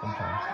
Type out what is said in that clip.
Sometimes.